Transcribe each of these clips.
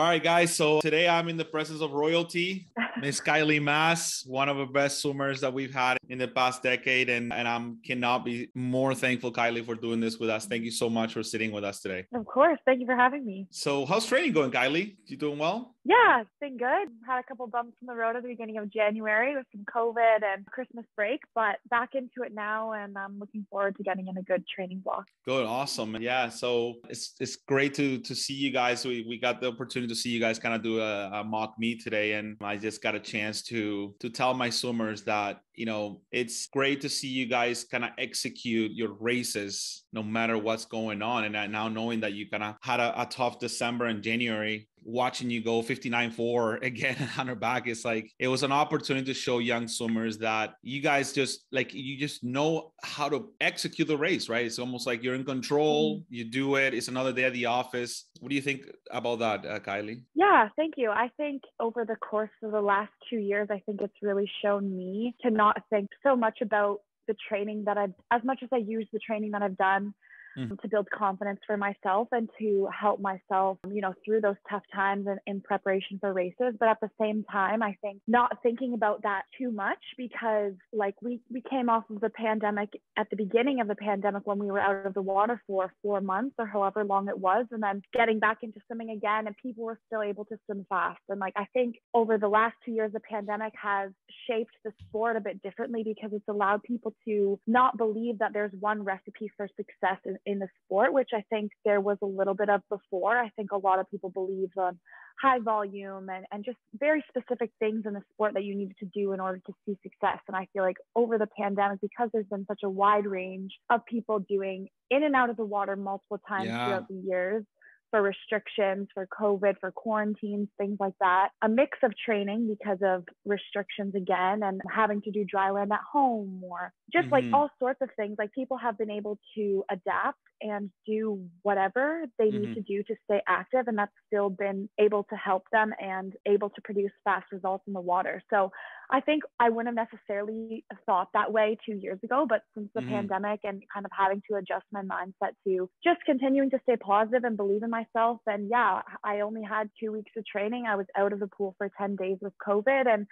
All right, guys. So today I'm in the presence of royalty, Miss Kylie Masse, one of the best swimmers that we've had in the past decade. And, and I cannot be more thankful, Kylie, for doing this with us. Thank you so much for sitting with us today. Of course. Thank you for having me. So, how's training going, Kylie? You doing well? Yeah, it's been good. Had a couple bumps in the road at the beginning of January with some COVID and Christmas break, but back into it now, and I'm looking forward to getting in a good training block. Good, awesome, yeah. So it's it's great to to see you guys. We we got the opportunity to see you guys kind of do a, a mock meet today, and I just got a chance to to tell my swimmers that you know it's great to see you guys kind of execute your races no matter what's going on, and now knowing that you kind of had a, a tough December and January watching you go 59-4 again on her back it's like it was an opportunity to show young swimmers that you guys just like you just know how to execute the race right? It's almost like you're in control mm-hmm. you do it it's another day at the office. What do you think about that uh, kylie? Yeah thank you. I think over the course of the last two years i think it's really shown me to not think so much about the training that i've as much as i use the training that i've done mm-hmm. to build confidence for myself and to help myself, you know, through those tough times and in preparation for races. But at the same time, I think not thinking about that too much because like we, we came off of the pandemic at the beginning of the pandemic when we were out of the water for four months or however long it was, and then getting back into swimming again and people were still able to swim fast. And like I think over the last two years, the pandemic has shaped the sport a bit differently because it's allowed people to not believe that there's one recipe for success in, in the sport, which I think there was a little bit of before. I think a lot of people believe on high volume and, and just very specific things in the sport that you needed to do in order to see success. And I feel like over the pandemic, because there's been such a wide range of people doing in and out of the water multiple times yeah. throughout the years, for restrictions, for COVID, for quarantines, things like that. A mix of training because of restrictions again and having to do dry land at home or just mm-hmm. like all sorts of things. Like people have been able to adapt and do whatever they mm-hmm. need to do to stay active. And that's still been able to help them and able to produce fast results in the water. So I think I wouldn't have necessarily thought that way two years ago, but since the mm-hmm. pandemic and kind of having to adjust my mindset to just continuing to stay positive and believe in myself. And yeah, I only had two weeks of training. I was out of the pool for 10 days with COVID and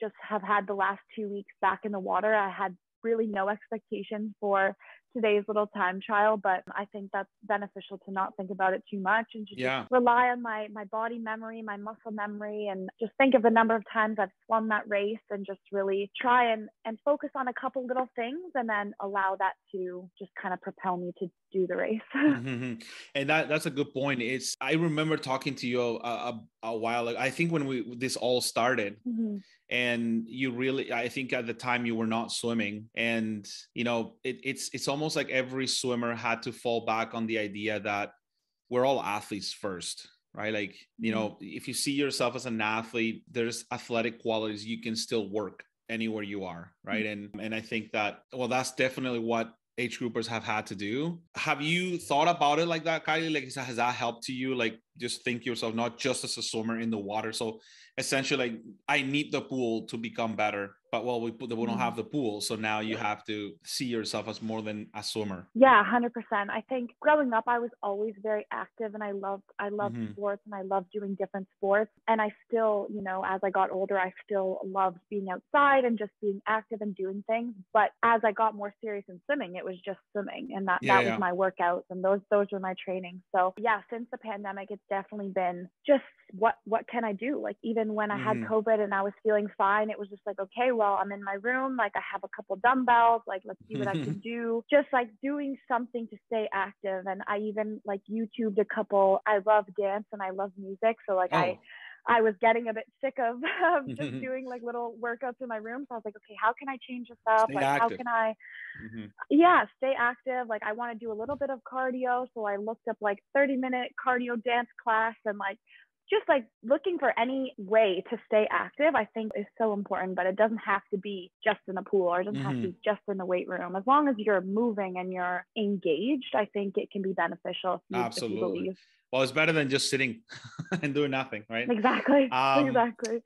just have had the last two weeks back in the water. I had really no expectations for today's little time trial, but I think that's beneficial to not think about it too much and just yeah. rely on my my body memory, my muscle memory, and just think of the number of times I've swum that race and just really try and and focus on a couple little things and then allow that to just kind of propel me to do the race. mm-hmm. And that that's a good point. It's I remember talking to you a, a, a while ago. I think when we this all started. Mm-hmm and you really i think at the time you were not swimming and you know it, it's it's almost like every swimmer had to fall back on the idea that we're all athletes first right like you know mm-hmm. if you see yourself as an athlete there's athletic qualities you can still work anywhere you are right mm-hmm. and and i think that well that's definitely what age groupers have had to do have you thought about it like that kylie like has that helped to you like just think yourself not just as a swimmer in the water so essentially like I need the pool to become better. But well, we put we don't mm-hmm. have the pool, so now you have to see yourself as more than a swimmer. Yeah, hundred percent. I think growing up, I was always very active, and I loved I loved mm-hmm. sports, and I loved doing different sports. And I still, you know, as I got older, I still loved being outside and just being active and doing things. But as I got more serious in swimming, it was just swimming, and that yeah, that yeah. was my workouts, and those those were my training. So yeah, since the pandemic, it's definitely been just what what can I do? Like even when I had mm-hmm. COVID and I was feeling fine, it was just like, okay, well, I'm in my room, like I have a couple dumbbells, like let's see what I can do. Just like doing something to stay active. And I even like YouTubed a couple. I love dance and I love music, so like oh. I I was getting a bit sick of, of just doing like little workouts in my room. So I was like, okay, how can I change this up? Stay like, active. how can I, mm-hmm. yeah, stay active? Like, I want to do a little bit of cardio. So I looked up like 30 minute cardio dance class and like just like looking for any way to stay active, I think is so important, but it doesn't have to be just in the pool or it doesn't mm-hmm. have to be mm-hmm. just in the weight room. As long as you're moving and you're engaged, I think it can be beneficial. If you, Absolutely. If well, it's better than just sitting and doing nothing, right? Exactly. Um, exactly.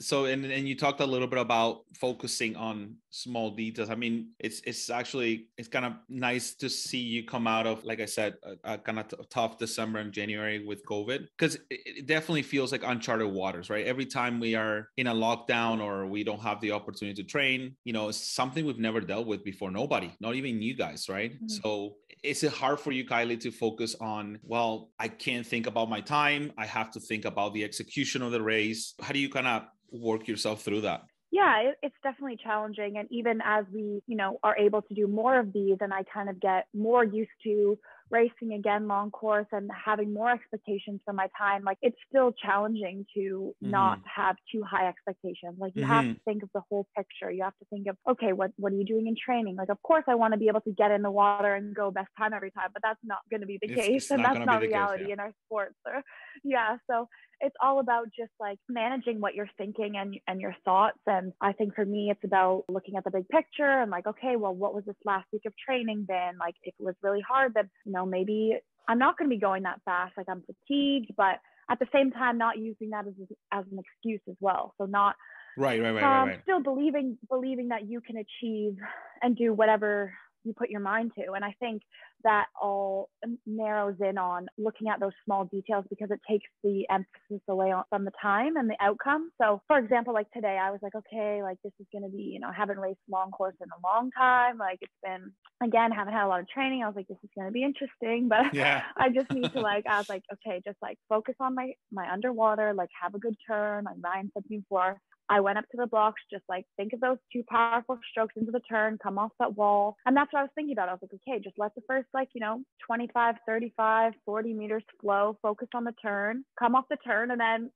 so and and you talked a little bit about focusing on small details i mean it's it's actually it's kind of nice to see you come out of like i said a, a kind of t- tough december and january with covid because it, it, definitely feels like uncharted waters right every time we are in a lockdown or we don't have the opportunity to train you know it's something we've never dealt with before nobody not even you guys right mm-hmm. so is it hard for you kylie to focus on well i can't think about my time i have to think about the execution of the race how do you kind of work yourself through that? Yeah, it, it's definitely challenging. And even as we, you know, are able to do more of these and I kind of get more used to racing again long course and having more expectations for my time, like it's still challenging to mm-hmm. not have too high expectations. Like you mm-hmm. have to think of the whole picture. You have to think of, okay, what, what are you doing in training? Like, of course, I want to be able to get in the water and go best time every time, but that's not going to be the it's, case. It's and that's not reality case, yeah. in our sport. So, yeah. So it's all about just like managing what you're thinking and and your thoughts. And i think for me it's about looking at the big picture and like okay well what was this last week of training been? Like if it was really hard then you know maybe i'm not going to be going that fast. Like i'm fatigued but at the same time not using that as as an excuse as well. So not right right right, um, right, right. still believing believing that you can achieve and do whatever you put your mind to. And I think that all narrows in on looking at those small details because it takes the emphasis away from the time and the outcome. So, for example, like today, I was like, okay, like this is going to be, you know, I haven't raced long course in a long time. Like it's been, again, haven't had a lot of training. I was like, this is going to be interesting, but yeah. I just need to like, I was like, okay, just like focus on my, my underwater, like have a good turn. Like Ryan said before, I went up to the blocks, just like think of those two powerful strokes into the turn, come off that wall. And that's what I was thinking about. I was like, okay, just let the first, like, you know, 25, 35, 40 meters flow, focus on the turn, come off the turn, and then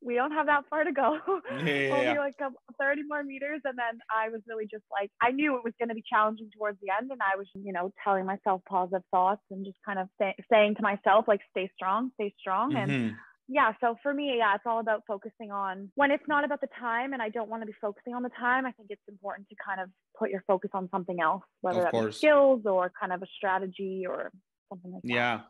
we don't have that far to go. Yeah, Only like 30 more meters. And then I was really just like, I knew it was going to be challenging towards the end. And I was, you know, telling myself positive thoughts and just kind of say, saying to myself, like, stay strong, stay strong. Mm-hmm. And yeah so for me yeah it's all about focusing on when it's not about the time and i don't want to be focusing on the time i think it's important to kind of put your focus on something else whether that be skills or kind of a strategy or something like that. Yeah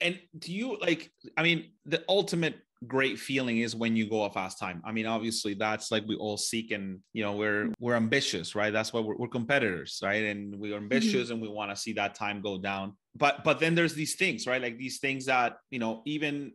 and do you like i mean the ultimate great feeling is when you go a fast time. I mean obviously that's like we all seek and you know we're mm-hmm. we're ambitious right? That's why we're, we're competitors right? And we're ambitious mm-hmm. and we want to see that time go down. But but then there's these things right? Like these things that you know even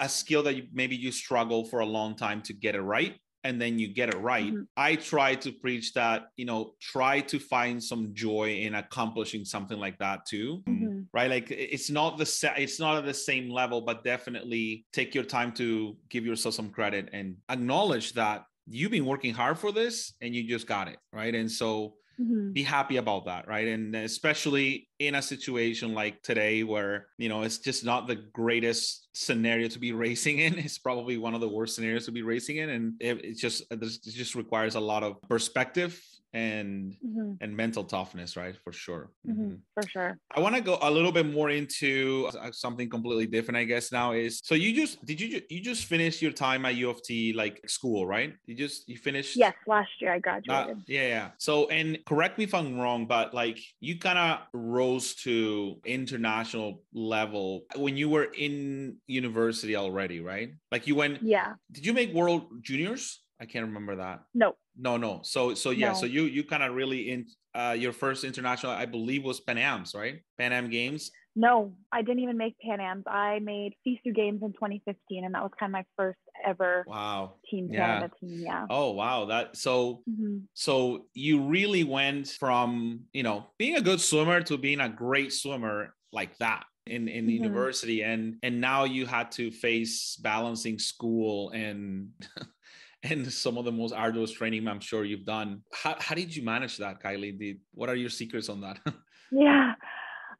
a, skill that you, maybe you struggle for a long time to get it right and then you get it right mm-hmm. i try to preach that you know try to find some joy in accomplishing something like that too mm-hmm. right like it's not the sa- it's not at the same level but definitely take your time to give yourself some credit and acknowledge that you've been working hard for this and you just got it right and so mm-hmm. be happy about that right? And especially in a situation like today where you know it's just not the greatest scenario to be racing in. It's probably one of the worst scenarios to be racing in. And it, it just it just requires a lot of perspective and mm-hmm. and mental toughness right? For sure. Mm-hmm. mm-hmm. for sure. I want to go a little bit more into uh, something completely different i guess now is so you just did you you just finish your time at u of t like school right? You just you finished? Yes last year i graduated. Uh, yeah yeah. So and correct me if i'm wrong but like you kind of rose to international level when you were in university already right? Like you went yeah. Did you make world juniors I can't remember that. No. No, no. So so yeah, no. so you you kind of really in uh your first international I believe was Pan Am's, right? Pan Am Games. No, I didn't even make Pan Am's. I made FISU Games in 2015 and that was kind of my first ever wow team Canada yeah. team, yeah. Oh, wow. That so mm-hmm. so you really went from, you know, being a good swimmer to being a great swimmer like that in in mm-hmm. university and and now you had to face balancing school and and some of the most arduous training I'm sure you've done. How, how did you manage that, Kylie? Did, what are your secrets on that? yeah,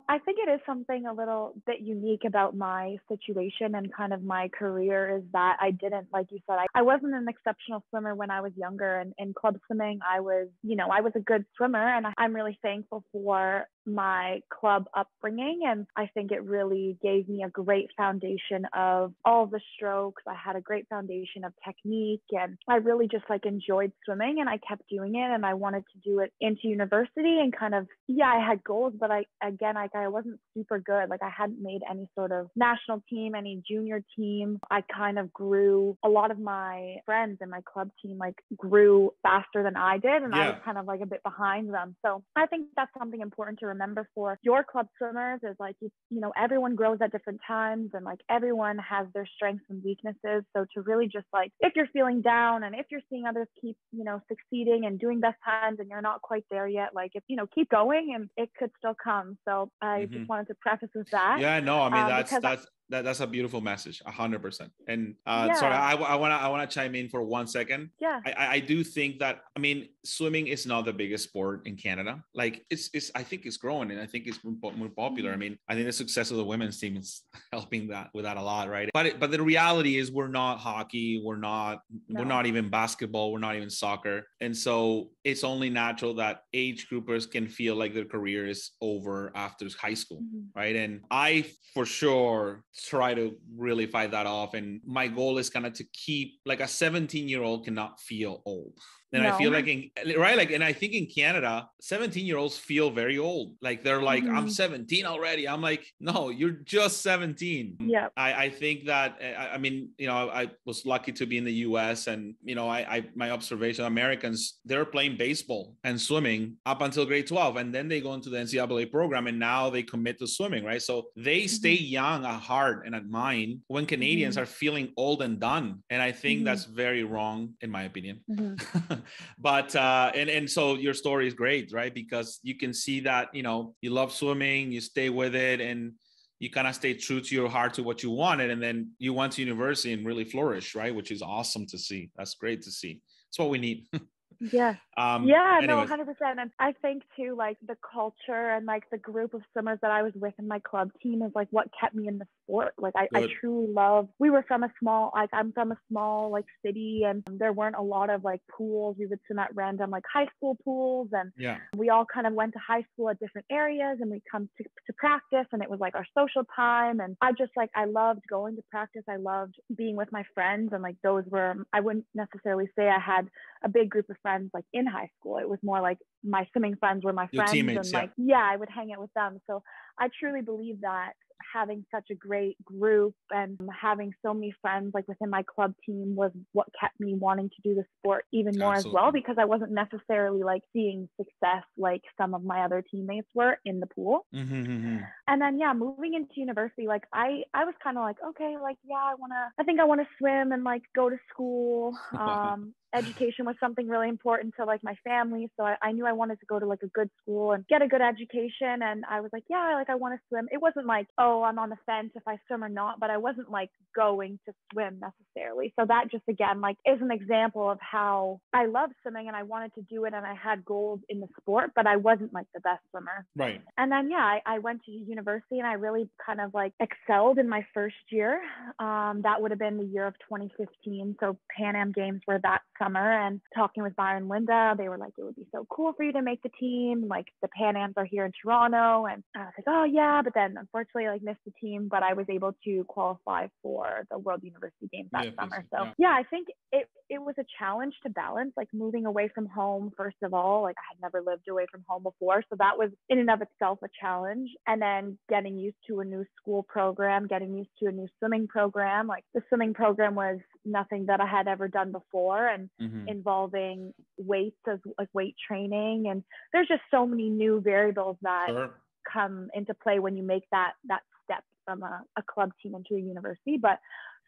I think it is something a little bit unique about my situation and kind of my career is that I didn't, like you said, I, I wasn't an exceptional swimmer when I was younger. And in club swimming, I was, you know, I was a good swimmer. And I'm really thankful for my club upbringing. And I think it really gave me a great foundation of all the strokes. I had a great foundation of technique and I really just like enjoyed swimming and I kept doing it and I wanted to do it into university and kind of, yeah, I had goals, but I, again, like I wasn't super good. Like I hadn't made any sort of national team, any junior team. I kind of grew a lot of my friends and my club team like grew faster than I did. And yeah. I was kind of like a bit behind them. So I think that's something important to remember for your club swimmers is like, you, you know, everyone grows at different times and like everyone has their strengths and weaknesses. So to really just like, if you're feeling down and if you're seeing others keep, you know, succeeding and doing best times and you're not quite there yet, like if, you know, keep going and it could still come. So I mm-hmm. just wanted to preface with that. Yeah, no, I mean, um, that's, that's, that, that's a beautiful message, a hundred percent. And uh, yeah. sorry, I, I wanna I wanna chime in for one second. Yeah. I, I do think that I mean swimming is not the biggest sport in Canada. Like it's it's I think it's growing and I think it's more, more popular. Mm-hmm. I mean I think the success of the women's team is helping that with that a lot, right? But it, but the reality is we're not hockey, we're not no. we're not even basketball, we're not even soccer, and so it's only natural that age groupers can feel like their career is over after high school, mm-hmm. right? And I for sure try to really fight that off. And my goal is kind of to keep like a 17 year old cannot feel old. And no. I feel like in right, like, and I think in Canada, 17 year olds feel very old. Like they're like, mm-hmm. I'm 17 already. I'm like, no, you're just 17. Yeah. I, I think that I, I mean, you know, I was lucky to be in the US and you know, I, I my observation, Americans, they're playing baseball and swimming up until grade 12. And then they go into the NCAA program and now they commit to swimming, right? So they mm-hmm. stay young at heart and at mind when Canadians mm-hmm. are feeling old and done. And I think mm-hmm. that's very wrong, in my opinion. But uh, and and so your story is great, right? Because you can see that you know you love swimming, you stay with it, and you kind of stay true to your heart to what you wanted, and then you went to university and really flourish, right? Which is awesome to see. That's great to see. That's what we need. Yeah. Um, yeah, anyways. no, 100%. And I think too, like the culture and like the group of swimmers that I was with in my club team is like what kept me in the sport. Like I, I truly love, we were from a small, like I'm from a small like city and there weren't a lot of like pools. We would swim at random like high school pools. And yeah, we all kind of went to high school at different areas and we come to, to practice and it was like our social time. And I just like, I loved going to practice. I loved being with my friends. And like those were, I wouldn't necessarily say I had a big group of friends like in high school. It was more like my swimming friends were my Your friends and like yeah. yeah, I would hang out with them. So I truly believe that having such a great group and having so many friends like within my club team was what kept me wanting to do the sport even more Absolutely. as well because I wasn't necessarily like seeing success like some of my other teammates were in the pool. Mm-hmm, mm-hmm. And then yeah, moving into university, like I I was kind of like okay, like yeah, I want to I think I want to swim and like go to school. Um education was something really important to like my family. So I, I, knew I wanted to go to like a good school and get a good education. And I was like, yeah, like I want to swim. It wasn't like, oh, I'm on the fence if I swim or not, but I wasn't like going to swim necessarily. So that just again, like is an example of how I love swimming and I wanted to do it and I had goals in the sport, but I wasn't like the best swimmer. Right. And then, yeah, I, I went to university and I really kind of like excelled in my first year. Um, that would have been the year of 2015. So Pan Am Games were that summer and talking with Byron Linda, they were like, it would be so cool for you to make the team. Like the Pan Ams are here in Toronto. And I was like, oh yeah. But then unfortunately like missed the team, but I was able to qualify for the World University Games that yeah, summer. So yeah. yeah, I think it, it was a challenge to balance, like moving away from home, first of all, like I had never lived away from home before. So that was in and of itself a challenge. And then getting used to a new school program, getting used to a new swimming program. Like the swimming program was nothing that I had ever done before and mm-hmm. involving weights as like weight training. And there's just so many new variables that sure. Come into play when you make that that step from a, a club team into a university. But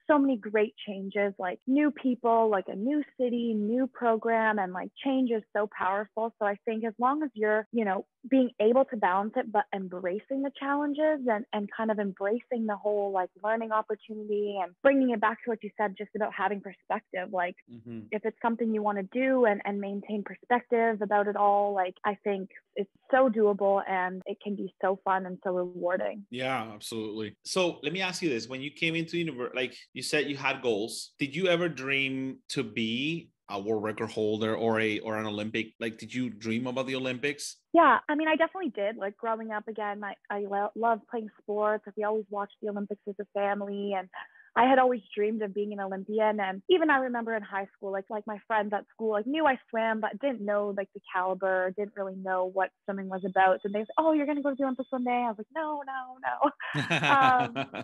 so many great changes, like new people, like a new city, new program, and like change is so powerful. So I think as long as you're, you know, being able to balance it, but embracing the challenges and, and kind of embracing the whole like learning opportunity and bringing it back to what you said just about having perspective. Like mm-hmm. if it's something you want to do and, and maintain perspective about it all, like I think it's so doable and it can be so fun and so rewarding. Yeah, absolutely. So let me ask you this. When you came into university, like you said you had goals, did you ever dream to be a world record holder or a or an Olympic? Like, did you dream about the Olympics? Yeah, I mean, I definitely did. Like growing up, again, I I love playing sports. Like, we always watched the Olympics as a family, and I had always dreamed of being an Olympian. And even I remember in high school, like like my friends at school, like knew I swam, but didn't know like the caliber, didn't really know what swimming was about. So they said, "Oh, you're gonna go to the Olympics one day." I was like, "No, no, no." um,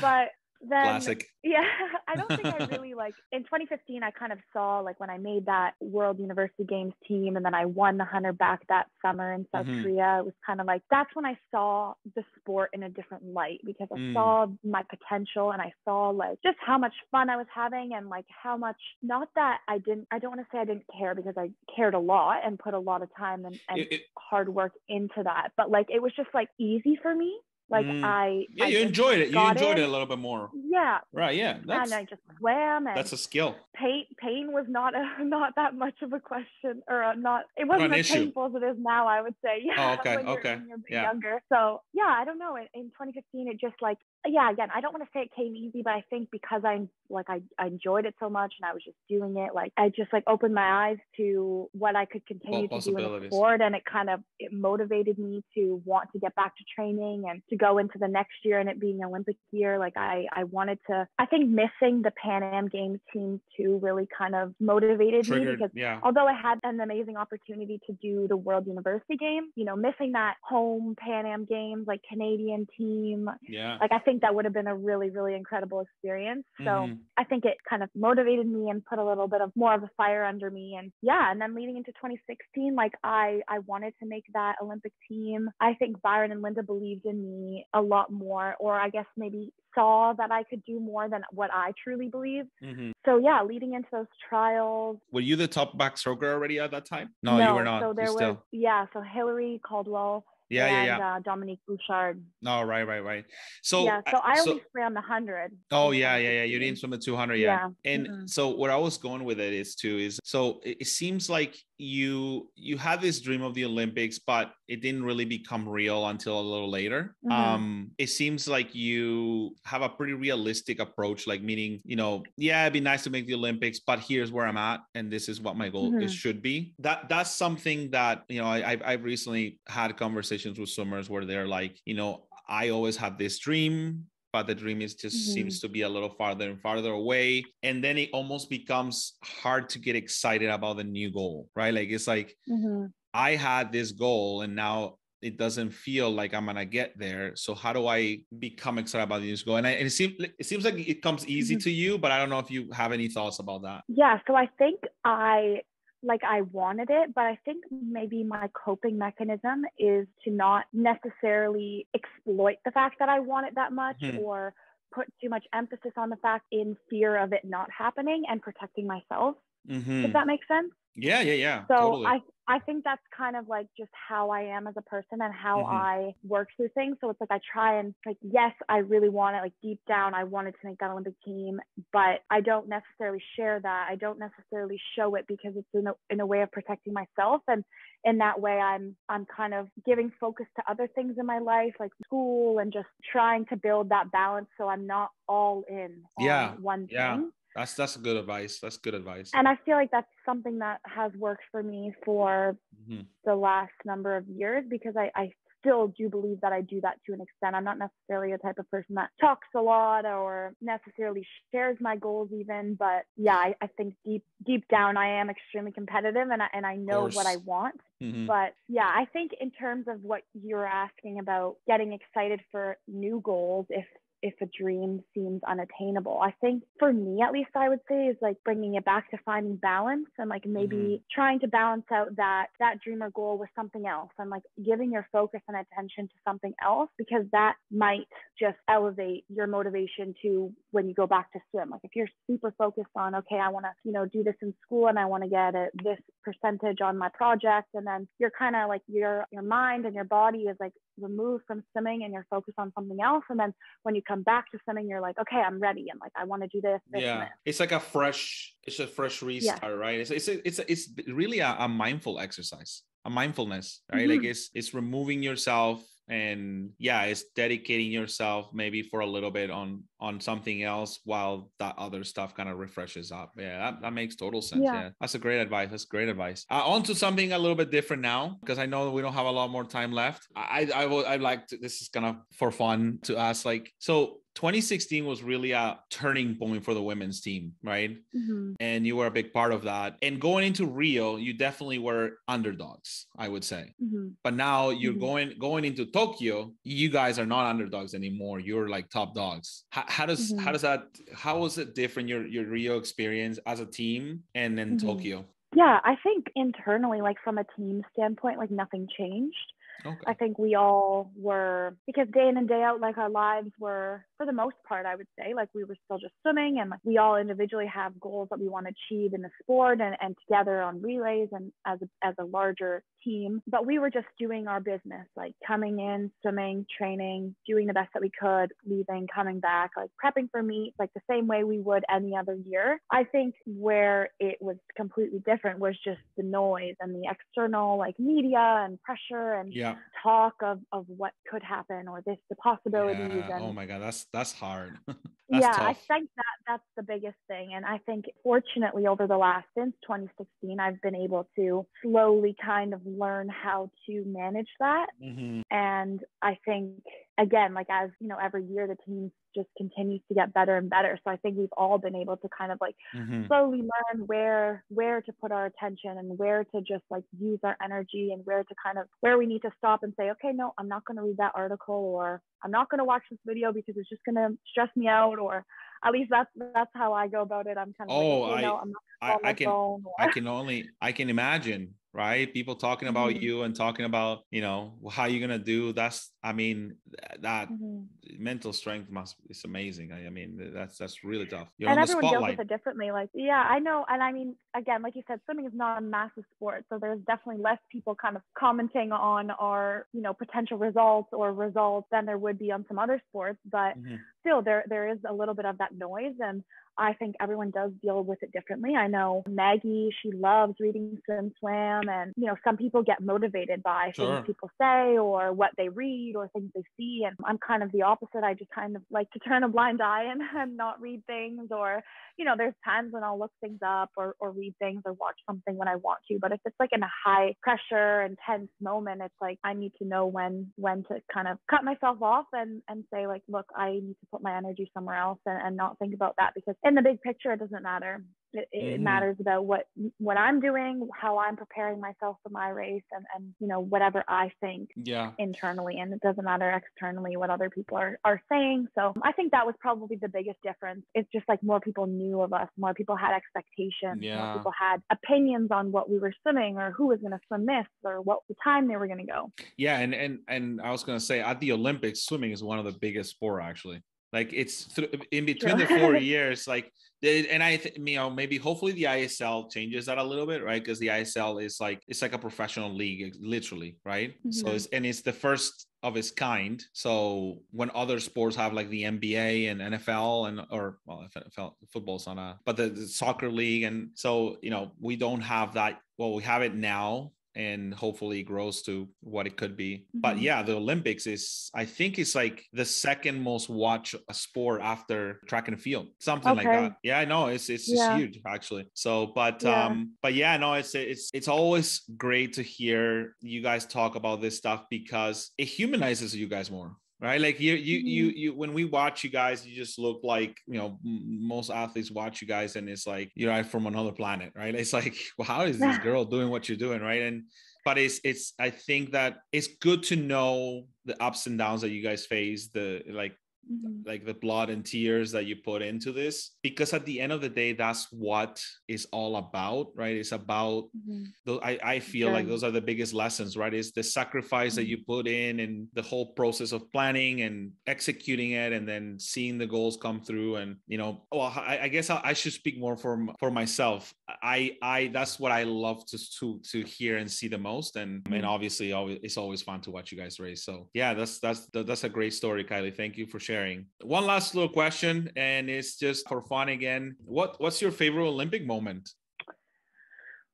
but then Classic. yeah i don't think i really like in 2015 i kind of saw like when i made that world university games team and then i won the hunter back that summer in south mm-hmm. korea it was kind of like that's when i saw the sport in a different light because i mm. saw my potential and i saw like just how much fun i was having and like how much not that i didn't i don't want to say i didn't care because i cared a lot and put a lot of time and, and it, it, hard work into that but like it was just like easy for me like mm. I yeah, I you enjoyed it. You enjoyed it. it a little bit more. Yeah. Right. Yeah. That's, and I just swam. And that's a skill. Pain pain was not a not that much of a question or a, not. It wasn't not as issue. painful as it is now. I would say. Yeah. Oh, okay. okay. You're, you're yeah. Younger. So yeah, I don't know. In, in 2015, it just like yeah. Again, I don't want to say it came easy, but I think because I like I, I enjoyed it so much and I was just doing it, like I just like opened my eyes to what I could continue to do in the sport, and it kind of it motivated me to want to get back to training and to go into the next year and it being Olympic year. Like I I wanted to. I think missing the Pan Am Games team too really kind of motivated Triggered, me because yeah. although I had an amazing opportunity to do the World University Games, you know, missing that home Pan Am Games like Canadian team, yeah, like I think that would have been a really really incredible experience. So mm-hmm. I think it kind of motivated me and put a little bit of more of a fire under me. And yeah, and then leading into 2016, like I I wanted to make that Olympic team. I think Byron and Linda believed in me a lot more, or I guess maybe saw that I could do more than what I truly believed. Mm-hmm. So yeah, leading into those trials. Were you the top backstroker already at that time? No, no you were not. So there was yeah. So Hilary Caldwell yeah, and, yeah, yeah. Uh, Dominique Bouchard. No, oh, right, right, right. So yeah, so I only so, swam the hundred. Oh yeah, yeah, yeah. You didn't swim the two hundred, yeah. yeah. And mm-hmm. so what I was going with it is too is so it, it seems like you you had this dream of the olympics but it didn't really become real until a little later mm-hmm. um it seems like you have a pretty realistic approach like meaning you know yeah it'd be nice to make the olympics but here's where i'm at and this is what my goal mm-hmm. is should be that that's something that you know i i've recently had conversations with swimmers where they're like you know I always have this dream but the dream is just mm-hmm. seems to be a little farther and farther away and then it almost becomes hard to get excited about the new goal right like it's like mm-hmm. i had this goal and now it doesn't feel like i'm gonna get there so how do i become excited about this goal and, I, and it seems it seems like it comes easy mm-hmm. to you but i don't know if you have any thoughts about that yeah so i think i like I wanted it, but I think maybe my coping mechanism is to not necessarily exploit the fact that I want it that much mm-hmm. or put too much emphasis on the fact in fear of it not happening and protecting myself. Mm-hmm. Does that make sense? Yeah, yeah, yeah. So totally. I I think that's kind of like just how I am as a person and how mm-hmm. I work through things. So it's like I try and like yes, I really want it. Like deep down, I wanted to make that Olympic team, but I don't necessarily share that. I don't necessarily show it because it's in a, in a way of protecting myself. And in that way, I'm I'm kind of giving focus to other things in my life, like school, and just trying to build that balance so I'm not all in on yeah. one yeah. That's that's good advice. That's good advice. And I feel like that's something that has worked for me for mm-hmm. the last number of years because I, I still do believe that I do that to an extent. I'm not necessarily a type of person that talks a lot or necessarily shares my goals even, but yeah, I, I think deep deep down I am extremely competitive and I and I know what I want. Mm-hmm. But yeah, I think in terms of what you're asking about getting excited for new goals, if if a dream seems unattainable. I think for me, at least, I would say is like bringing it back to finding balance and like maybe mm-hmm. trying to balance out that that dream or goal with something else and like giving your focus and attention to something else because that might just elevate your motivation to when you go back to swim. Like if you're super focused on, okay, I want to, you know, do this in school and I want to get a, this percentage on my project, and then you're kind of like your your mind and your body is like removed from swimming and you're focused on something else, and then when you come back to swimming, you're like, okay, I'm ready, and like I want to do this. this yeah, it's like a fresh, it's a fresh restart, yeah. right? It's it's a, it's a, it's really a, a mindful exercise a mindfulness right mm-hmm. like it's it's removing yourself and yeah it's dedicating yourself maybe for a little bit on on something else while that other stuff kind of refreshes up yeah that, that makes total sense yeah. yeah. that's a great advice that's great advice uh, on to something a little bit different now because i know we don't have a lot more time left i i, I would i'd like to this is kind of for fun to ask like so 2016 was really a turning point for the women's team, right? Mm-hmm. And you were a big part of that. And going into Rio, you definitely were underdogs, I would say. Mm-hmm. But now you're mm-hmm. going going into Tokyo, you guys are not underdogs anymore. You're like top dogs. How, how does how mm-hmm. does that how was it different your your Rio experience as a team and then mm-hmm. Tokyo? Yeah, I think internally, like from a team standpoint, like nothing changed. Okay. I think we all were because day in and day out, like our lives were for the most part, I would say, like we were still just swimming and like we all individually have goals that we want to achieve in the sport and, and together on relays and as a, as a larger team. But we were just doing our business, like coming in, swimming, training, doing the best that we could, leaving, coming back, like prepping for meets, like the same way we would any other year. I think where it was completely different was just the noise and the external like media and pressure and yeah. talk of, of what could happen or this the possibilities. Yeah. Oh and, oh my God, that's that's hard. that's yeah, tough. I think that that's the biggest thing. And I think fortunately over the last since 2016, I've been able to slowly kind of learn how to manage that. Mm-hmm. And I think again, like as you know, every year the team just continues to get better and better. So I think we've all been able to kind of like mm-hmm. slowly learn where where to put our attention and where to just like use our energy and where to kind of where we need to stop and say, okay, no, I'm not going to read that article or I'm not going to watch this video because it's just going to stress me out or at least that's that's how I go about it. I'm kind of oh, like, I, no, I'm not I, I can. I can only I can imagine right people talking about mm-hmm. you and talking about you know how you're gonna do that's i mean that mm-hmm. mental strength must it's amazing I, I, mean that's that's really tough You're and everyone deals with it differently like yeah i know and i mean again like you said swimming is not a massive sport so there's definitely less people kind of commenting on our you know potential results or results than there would be on some other sports but mm-hmm. still there there is a little bit of that noise and I think everyone does deal with it differently. I know Maggie, she loves reading SwimSwam, and you know, some people get motivated by sure. things people say or what they read or things they see. And I'm kind of the opposite. I just kind of like to turn a blind eye and, and not read things. Or, you know, there's times when I'll look things up or, or read things or watch something when I want to. But if it's like in a high pressure, intense moment, it's like I need to know when when to kind of cut myself off and, and say, like, look, I need to put my energy somewhere else and, and not think about that because in the big picture, it doesn't matter. It, it mm-hmm. matters about what what I'm doing, how I'm preparing myself for my race, and and you know whatever I think yeah. internally, and it doesn't matter externally what other people are are saying. So I think that was probably the biggest difference. It's just like more people knew of us, more people had expectations, yeah. more people had opinions on what we were swimming or who was going to swim this or what the time they were going to go. Yeah, and and and I was going to say at the Olympics, swimming is one of the biggest sport actually. Like it's th- in between the four years, like and I, th- you know, maybe hopefully the ISL changes that a little bit, right? Because the ISL is like it's like a professional league, literally, right? Mm-hmm. So it's and it's the first of its kind. So when other sports have like the NBA and NFL and or well, NFL football's on a, but the, the soccer league, and so you know we don't have that. Well, we have it now and hopefully grows to what it could be. Mm-hmm. But yeah, the Olympics is I think it's like the second most watched sport after track and field, something okay. like that. Yeah, I know it's it's yeah. huge actually. So, but yeah. um, but yeah, no, it's it's it's always great to hear you guys talk about this stuff because it humanizes you guys more right? Like you you mm-hmm. you you when we watch you guys you just look like you know most athletes watch you guys and it's like you're from another planet right? It's like well how is this girl doing what you're doing right? And but it's it's i think that it's good to know the ups and downs that you guys face the like mm-hmm. like the blood and tears that you put into this because at the end of the day that's what it's all about right it's about mm-hmm. the, I, I feel like those are the biggest lessons right is the sacrifice mm-hmm. that you put in and the whole process of planning and executing it and then seeing the goals come through and you know well i, I guess I, I, should speak more for for myself i i that's what i love to to to hear and see the most and and mm-hmm. obviously always it's always fun to watch you guys race so yeah that's that's that's a great story kylie thank you for sharing sharing. One last little question, and it's just for fun again. What what's your favorite Olympic moment?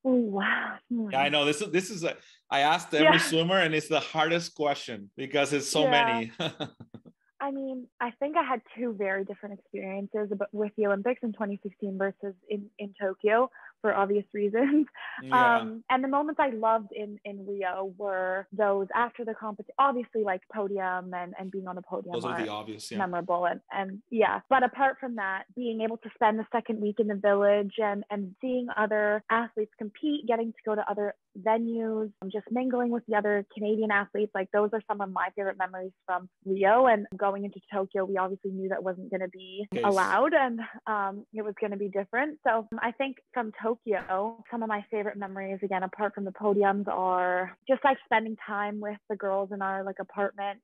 Oh wow! Yeah, I know this is this is a. I asked every yeah. swimmer, and it's the hardest question because it's so yeah. many. I mean, I think I had two very different experiences with the Olympics in 2016 versus in, in Tokyo for obvious reasons. Yeah. Um, and the moments I loved in, in Rio were those after the competition, obviously like podium and, and being on the podium. Those are the obvious, yeah. Memorable. And, and yeah, but apart from that, being able to spend the second week in the village and, and seeing other athletes compete, getting to go to other venues, just mingling with the other Canadian athletes, like those are some of my favorite memories from Rio. And going into Tokyo, we obviously knew that wasn't going to be Case. allowed and um, it was going to be different. So I think from Tokyo, Tokyo, some of my favorite memories, again, apart from the podiums, are just like spending time with the girls in our like apartment.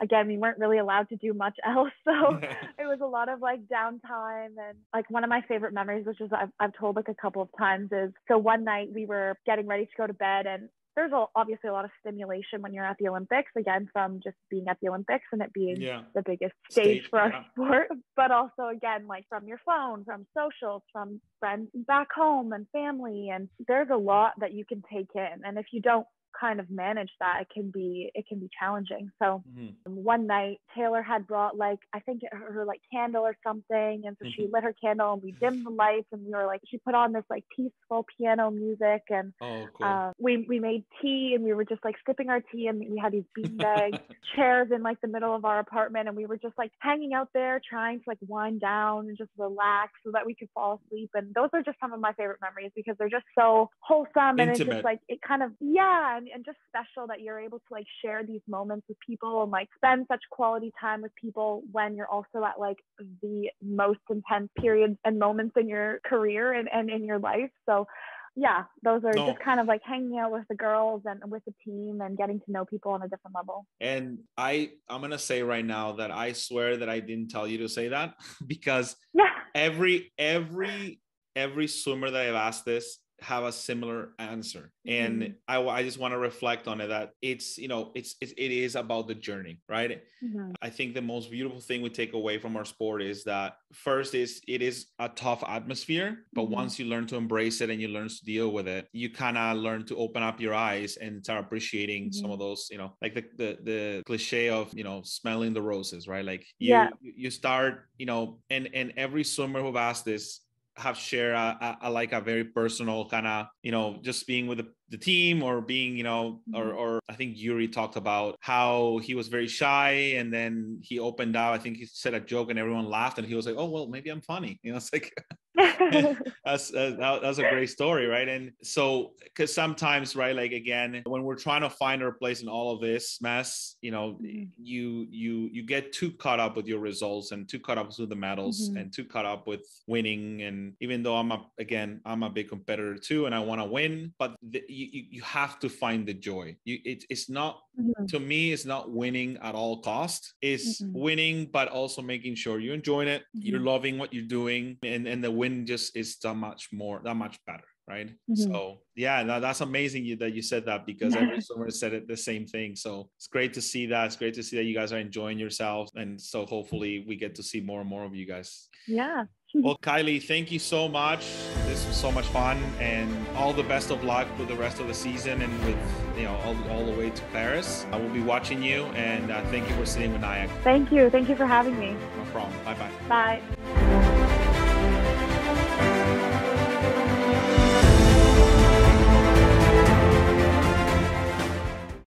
Again, we weren't really allowed to do much else, so it was a lot of like downtime. And like one of my favorite memories, which is I've, I've told like a couple of times, is so one night we were getting ready to go to bed, and there's a, obviously a lot of stimulation when you're at the Olympics, again, from just being at the Olympics and it being yeah. the biggest stage, stage for our yeah. sport, but also, again, like from your phone, from socials, from friends back home and family. And there's a lot that you can take in. And if you don't kind of manage that it can be it can be challenging so mm-hmm. one night taylor had brought like i think her, her like candle or something and so mm-hmm. she lit her candle and we dimmed the lights and we were like she put on this like peaceful piano music and oh, cool. uh, we we made tea and we were just like sipping our tea and we had these beanbag chairs in like the middle of our apartment and we were just like hanging out there trying to like wind down and just relax so that we could fall asleep and those are just some of my favorite memories because they're just so wholesome and it's just like it kind of yeah and, and just special that you're able to like share these moments with people and like spend such quality time with people when you're also at like the most intense periods and moments in your career and, and in your life. So yeah, those are no. just kind of like hanging out with the girls and with the team and getting to know people on a different level. And I I'm gonna say right now that I swear that I didn't tell you to say that because yeah. every every every swimmer that I've asked this have a similar answer and mm-hmm. I, I just want to reflect on it that it's you know it's, it's it is about the journey right mm-hmm. i think the most beautiful thing we take away from our sport is that first is it is a tough atmosphere but mm-hmm. once you learn to embrace it and you learn to deal with it you kind of learn to open up your eyes and start appreciating some mm-hmm. of those you know like the, the the cliche of you know smelling the roses right like you yeah. you start you know and and every swimmer who've asked this have shared a, a, a, like a very personal kind of you know just being with the, the team or being you know mm-hmm. or i think yuri talked about how he was very shy and then he opened up i think he said a joke and everyone laughed and he was like oh well maybe i'm funny you know it's like that's uh, that's a great story right and so because sometimes right like again when we're trying to find our place in all of this mess you know mm-hmm. you you you get too caught up with your results and too caught up with the medals mm-hmm. and too caught up with winning and even though i'm a again i'm a big competitor too and i want to win but the, you you have to find the joy you it, it's not mm-hmm. to me it's not winning at all cost it's mm-hmm. winning but also making sure you're enjoying it you're mm-hmm. loving what you're doing and and the win just is that much more that much better right mm-hmm. so yeah that, that's amazing you, that you said that because every swimmer said it the same thing so it's great to see that it's great to see that you guys are enjoying yourselves and so hopefully we get to see more and more of you guys yeah well kylie thank you so much. This was so much fun and all the best of luck with the rest of the season and with you know all, all the way to paris. I will be watching you and uh, thank you for sitting with NYAC thank you. Thank you for having me. No problem. Bye bye bye